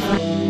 Thank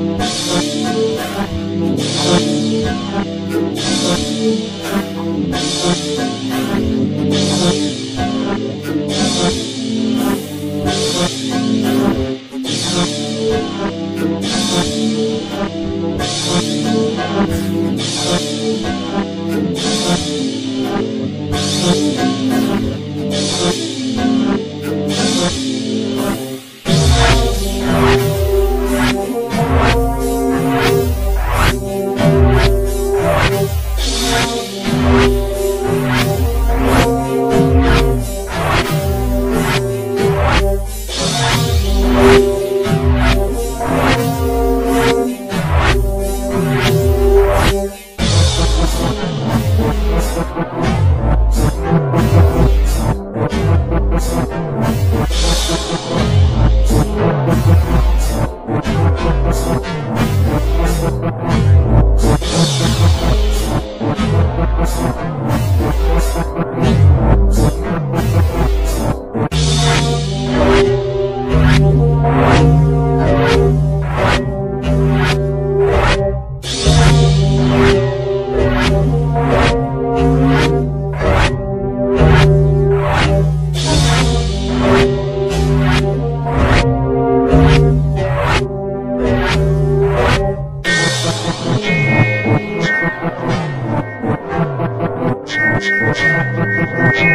you.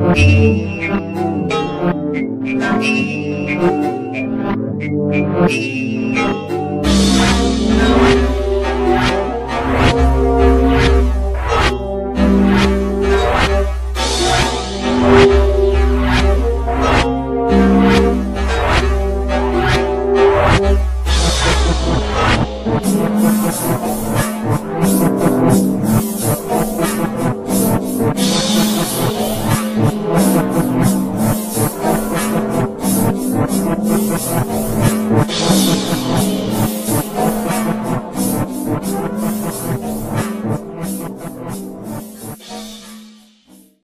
Thank you.